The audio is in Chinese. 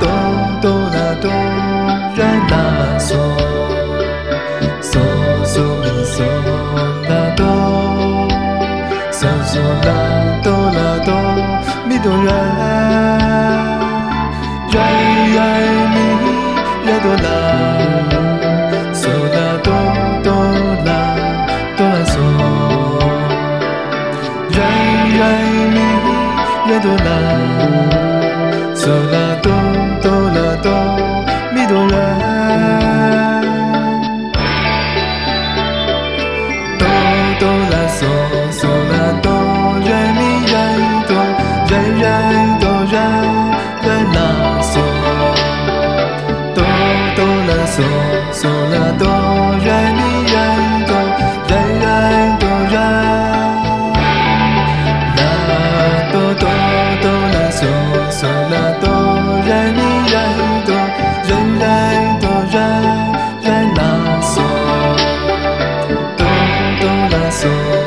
哆哆啦哆，来啦嗦，嗦嗦咪嗦啦哆，嗦嗦啦哆啦哆咪哆来，来来咪来哆啦，哆哆啦哆啦，来来来哆，don't love soul.